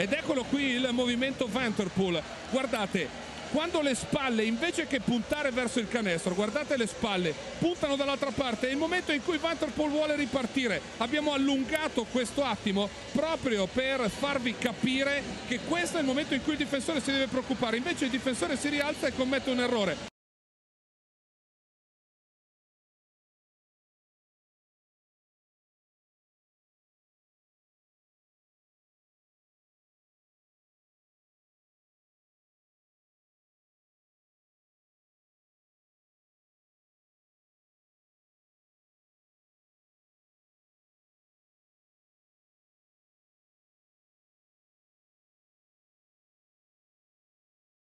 ed eccolo qui il movimento Vanterpool. Guardate quando le spalle invece che puntare verso il canestro guardate le spalle puntano dall'altra parte. È il momento in cui Vanterpool vuole ripartire. Abbiamo allungato questo attimo proprio per farvi capire che questo è il momento in cui il difensore si deve preoccupare. Invece il difensore si rialza e commette un errore.